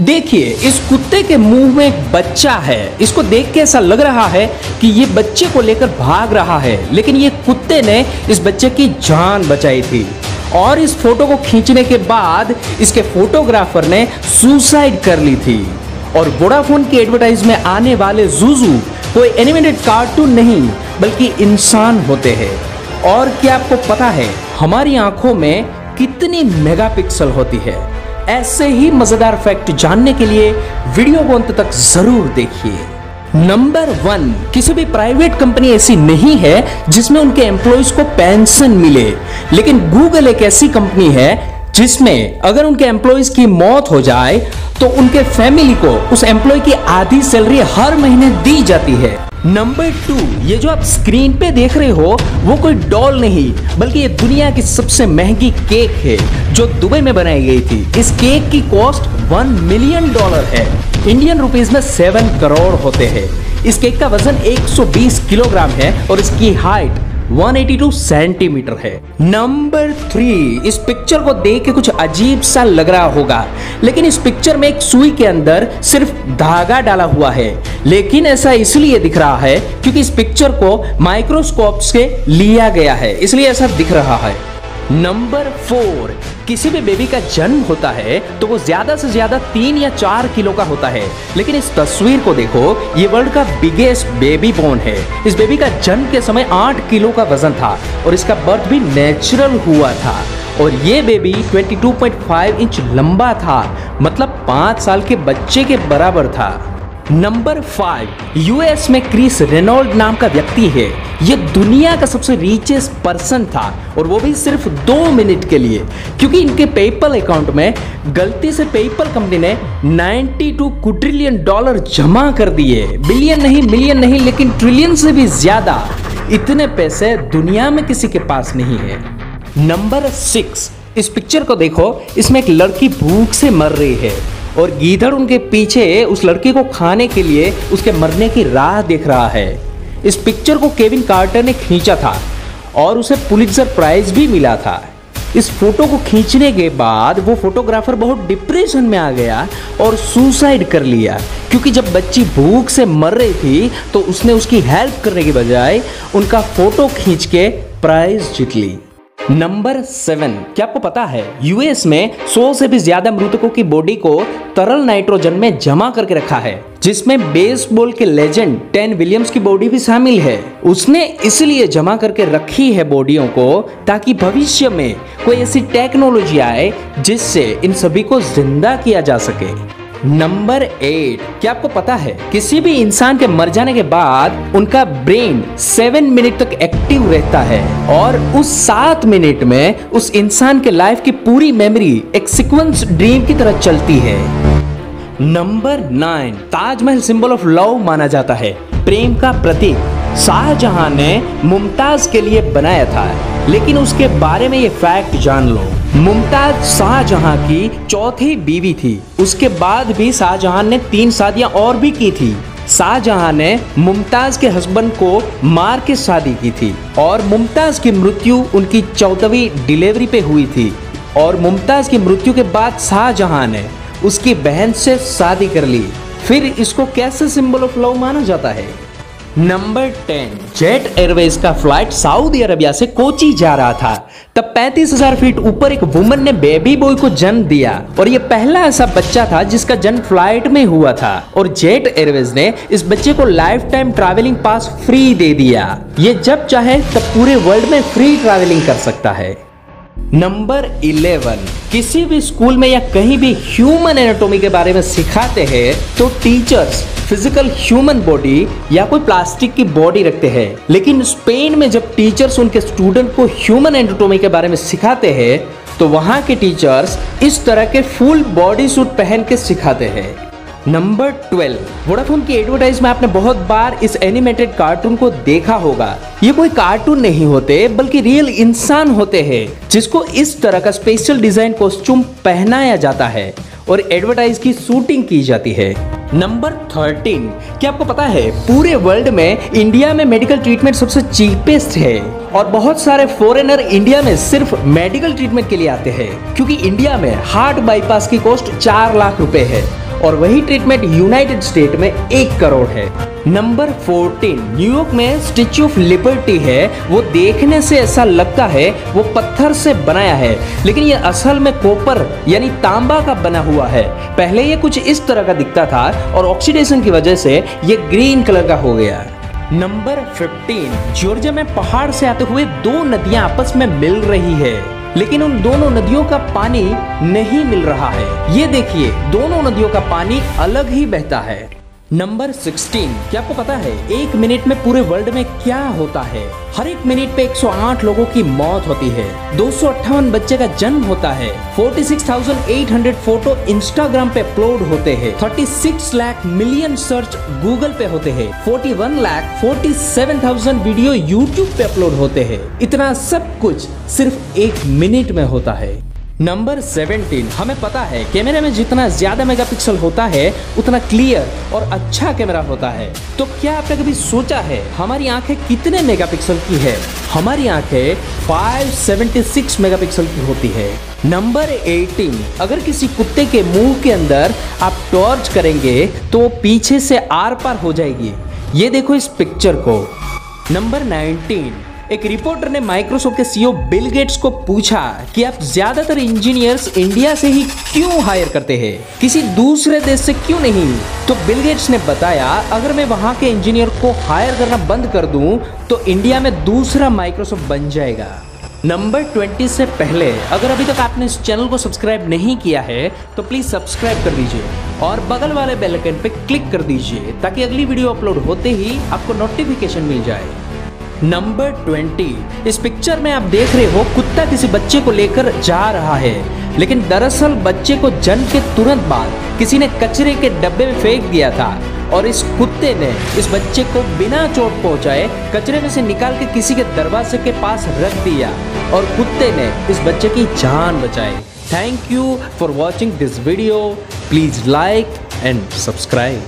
देखिए, इस कुत्ते के मुँह में एक बच्चा है। इसको देख के ऐसा लग रहा है कि ये बच्चे को लेकर भाग रहा है। लेकिन ये कुत्ते ने इस बच्चे की जान बचाई थी। और इस फ़ोटो को खींचने के बाद इसके फोटोग्राफर ने सुसाइड कर ली थी। और वोडाफोन की एडवर्टाइज में आने वाले जूजू कोई एनिमेटेड कार्टून नहीं, बल्कि इंसान होते हैं। और क्या आपको पता है, हमारी आँखों में कितनी मेगापिक्सल होती है? ऐसे ही मज़ेदार फैक्ट जानने के लिए वीडियो को अंत तक ज़रूर देखिए। नंबर वन किसी भी प्राइवेट कंपनी ऐसी नहीं है जिसमें उनके एम्प्लॉयज़ को पेंशन मिले। लेकिन गूगल एक ऐसी कंपनी है जिसमें अगर उनके एम्प्लॉयज़ की मौत हो जाए तो उनके फैमिली को उस एम्प्लॉय की आधी सैलरी हर महीने दी जाती है। नंबर टू ये जो आप स्क्रीन पे देख रहे हो, वो कोई डॉल नहीं, बल्कि ये दुनिया की सबसे महँगी केक है, जो दुबई में बनाई गई थी। इस केक की कॉस्ट वन मिलियन डॉलर है। इंडियन रुपीस में सेवन करोड़ होते हैं। इस केक का वज़न 120 किलोग्राम है और इसकी हाइट 182 सेंटीमीटर है। नंबर थ्री इस पिक्चर को देख के कुछ अजीब सा लग रहा होगा। लेकिन इस पिक्चर में एक सुई के अंदर सिर्फ़ धागा डाला हुआ है। लेकिन ऐसा इसलिए दिख रहा है क्योंकि इस पिक्चर को माइक्रोस्कोप से लिया गया है। इसलिए ऐसा दिख रहा है। नंबर फोर किसी भी बेबी का जन्म होता है तो वो ज़्यादा से ज़्यादा तीन या चार किलो का होता है। लेकिन इस तस्वीर को देखो, ये वर्ल्ड का बिगेस्ट बेबी बोन है। इस बेबी का जन्म के समय आठ किलो का वज़न था और इसका बर्थ भी नेचुरल हुआ था। और ये बेबी 22.5 इंच लंबा था मतलब पाँच साल के बच्चे के बराबर था। नंबर फाइव यूएस में क्रिस रेनोल्ड नाम का व्यक्ति है। ये दुनिया का सबसे रिचेस्ट पर्सन था और वो भी सिर्फ़ दो मिनट के लिए, क्योंकि इनके पेपल अकाउंट में गलती से पेपल कंपनी ने 92 कुट्रिलियन डॉलर जमा कर दिए। बिलियन नहीं मिलियन नहीं, लेकिन ट्रिलियन से भी ज़्यादा। इतने पैसे दुनिया में किसी के पास नहीं है। नंबर सिक्स, इस पिक्चर को देखो, इसमें एक लड़की भूख से मर रही है। और गीधड़ उनके पीछे उस लड़के को खाने के लिए उसके मरने की राह देख रहा है। इस पिक्चर को केविन कार्टर ने खींचा था और उसे पुलित्जर प्राइज भी मिला था। इस फ़ोटो को खींचने के बाद वो फोटोग्राफर बहुत डिप्रेशन में आ गया और सुसाइड कर लिया, क्योंकि जब बच्ची भूख से मर रही थी तो उसने उसकी हेल्प करने के बजाय उनका फ़ोटो खींच के प्राइज जीत ली। नंबर सेवन क्या आपको पता है यूएस में 100 से भी ज़्यादा मृतकों की बॉडी को तरल नाइट्रोजन में जमा करके रखा है, जिसमें बेसबॉल के लेजेंड टेन विलियम्स की बॉडी भी शामिल है। उसने इसलिए जमा करके रखी है बॉडियों को ताकि भविष्य में कोई ऐसी टेक्नोलॉजी आए जिससे इन सभी को ज़िंदा किया जा सके। नंबर एट क्या आपको पता है, किसी भी इंसान के मर जाने के बाद उनका ब्रेन सेवन मिनट तक एक्टिव रहता है और उस सात मिनट में उस इंसान के लाइफ की पूरी मेमोरी एक सीक्वेंस ड्रीम की तरह चलती है। Number nine Taj Mahal symbol of love माना जाता है। प्रेम का प्रतीक शाहजहां ने मुमताज़ के लिए बनाया था। लेकिन उसके बारे में ये फैक्ट जान लो। मुमताज़ शाहजहां की चौथी बीवी थी। उसके बाद भी शाहजहां ने तीन शादियाँ और भी की थी। शाहजहां ने मुमताज़ के हस्बैंड को मार के शादी की थी और मुमताज़ की मृत्यु उनकी चौदहवीं डिलीवरी पे हुई थी और मुमताज़ की मृत्यु के बाद शाहजहां ने उसकी बहन से शादी कर ली। फिर इसको कैसे सिंबल ऑफ़ लव माना जाता है? नंबर टेन, जेट एयरवेज का फ़्लाइट सऊदी अरबिया से कोची जा रहा था। तब पैंतीस हज़ार फीट ऊपर एक वुमन ने बेबी बॉय को जन्म दिया और ये पहला ऐसा बच्चा था जिसका जन्म फ़्लाइट में हुआ था। और जेट एयरवेज ने इस बच्चे को life time travelling pass free दे दिया। ये जब चाहे तब पूरे वर्ल्ड में फ्री ट्रैवलिंग कर सकता है। नंबर इलेवन, किसी भी स्कूल में या कहीं भी ह्यूमन एनाटॉमी के बारे में सिखाते हैं तो टीचर्स फ़िज़िकल ह्यूमन बॉडी या कोई प्लास्टिक की बॉडी रखते हैं। लेकिन स्पेन में जब टीचर्स उनके स्टूडेंट को ह्यूमन एनाटॉमी के बारे में सिखाते हैं तो वहाँ के टीचर्स इस तरह के फुल बॉडी सूट पहन के सिखाते हैं। नंबर ट्वेल्व वोडाफोन की एडवर्टाइज में आपने बहुत बार इस एनिमेटेड कार्टून को देखा होगा। ये कोई कार्टून नहीं होते, बल्कि रियल इंसान होते हैं, जिसको इस तरह का स्पेशल डिज़ाइन कॉस्ट्यूम पहनाया जाता है और एडवर्टाइज की शूटिंग की जाती है। नंबर थर्टीन क्या आपको पता है, पूरे वर्ल्ड में इंडिया में मेडिकल ट्रीटमेंट सबसे चीपेस्ट है और बहुत सारे फॉरेनर इंडिया में सिर्फ़ मेडिकल ट्रीटमेंट के लिए आते हैं, क्योंकि इंडिया में हार्ट बाईपास की कॉस्ट चार लाख रुपए है। और वही ट्रीटमेंट यूनाइटेड स्टेट में एक करोड़ है। नंबर 14 न्यूयॉर्क में स्टेच्यू ऑफ़ लिबर्टी है। वो देखने से ऐसा लगता है, वो पत्थर से बनाया है। लेकिन ये असल में कोपर यानी तांबा का बना हुआ है। पहले ये कुछ इस तरह का दिखता था और ऑक्सीडेशन की वजह से ये ग्रीन कलर का हो गया। नंबर 15 जॉर्जिया में पहाड़ से आते हुए दो नदियाँ आपस में मिल रही है। लेकिन उन दोनों नदियों का पानी नहीं मिल रहा है। ये देखिए, दोनों नदियों का पानी अलग ही बहता है। नंबर 16 क्या आपको पता है एक मिनट में पूरे वर्ल्ड में क्या होता है? हर एक मिनट पे 108 लोगों की मौत होती है दो सौ अट्ठावन बच्चे का जन्म होता है 46,800 फ़ोटो इंस्टाग्राम पे अपलोड होते हैं 36 लाख मिलियन सर्च गूगल पे होते हैं 41 लाख 47,000 वीडियो यूट्यूब पे अपलोड होते हैं। इतना सब कुछ सिर्फ़ एक मिनट में होता है। नंबर 17 हमें पता है, कैमरे में जितना ज़्यादा मेगापिक्सल होता है, उतना क्लियर और अच्छा कैमरा होता है। तो क्या आपने कभी सोचा है, हमारी आँखें कितने मेगापिक्सल की है? हमारी आँखें 576 मेगापिक्सल की होती है। नंबर 18 अगर किसी कुत्ते के मुँह के अंदर आप टॉर्च करेंगे तो वो पीछे से आर पार हो जाएगी। ये देखो इस पिक्चर को। नंबर 19 एक रिपोर्टर ने माइक्रोसॉफ्ट के सीईओ बिल गेट्स को पूछा कि आप ज़्यादातर इंजीनियर्स इंडिया से ही क्यों हायर करते हैं? किसी दूसरे देश से क्यों नहीं? तो बिल गेट्स ने बताया, अगर मैं वहाँ के इंजीनियर को हायर करना बंद कर दूँ तो इंडिया में दूसरा माइक्रोसॉफ्ट बन जाएगा। नंबर 20 से पहले, अगर अभी तक आपने इस चैनल को सब्सक्राइब नहीं किया है तो प्लीज़ सब्सक्राइब कर दीजिए और बगल वाले बेल आइकन पे क्लिक कर दीजिए, ताकि अगली वीडियो अपलोड होते ही आपको नोटिफिकेशन मिल जाए। नंबर ट्वेंटी इस पिक्चर में आप देख रहे हो, कुत्ता किसी बच्चे को लेकर जा रहा है। लेकिन दरअसल बच्चे को जन्म के तुरंत बाद किसी ने कचरे के डब्बे में फेंक दिया था। और इस कुत्ते ने इस बच्चे को बिना चोट पहुँचाए कचरे में से निकाल के किसी के दरवाजे के पास रख दिया और कुत्ते ने इस बच्चे की जान बचाई। Thank you for watching this video please like and subscribe